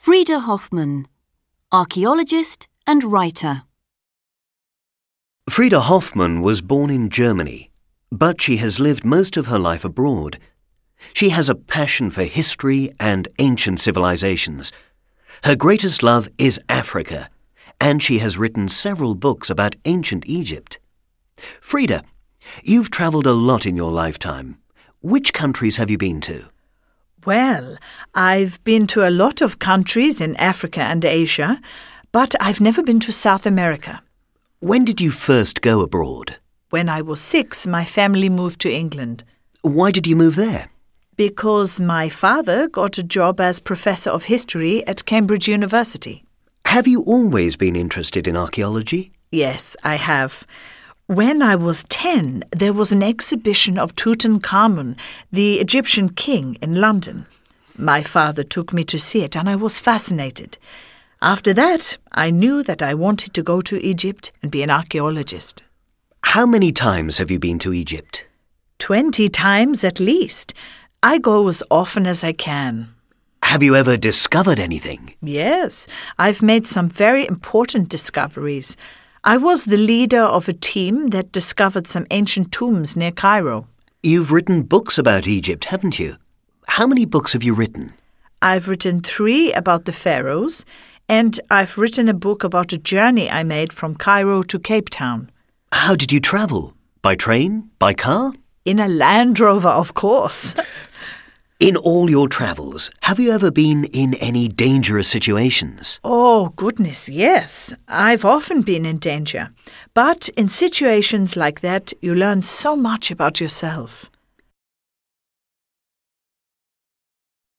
Frieda Hoffman, archaeologist and writer. Frieda Hoffman was born in Germany, but she has lived most of her life abroad. She has a passion for history and ancient civilizations. Her greatest love is Africa, and she has written several books about ancient Egypt. Frieda, you've travelled a lot in your lifetime. Which countries have you been to? Well, I've been to a lot of countries in Africa and Asia, but I've never been to South America. When did you first go abroad? When I was six, my family moved to England Why did you move there? because my father got a job as professor of history at Cambridge University. Have you always been interested in archaeology? Yes, I have. When I was 10, there was an exhibition of Tutankhamun, the Egyptian king, in London. My father took me to see it, and I was fascinated. After that, I knew that I wanted to go to Egypt and be an archaeologist. How many times have you been to Egypt? Twenty times at least. I go as often as I can. Have you ever discovered anything? Yes, I've made some very important discoveries. I was the leader of a team that discovered some ancient tombs near Cairo. You've written books about Egypt, haven't you? How many books have you written? I've written three about the pharaohs, and I've written a book about a journey I made from Cairo to Cape Town. How did you travel? By train? By car? In a Land Rover, of course. In all your travels, have you ever been in any dangerous situations? oh, goodness, yes. I've often been in danger. But in situations like that, you learn so much about yourself.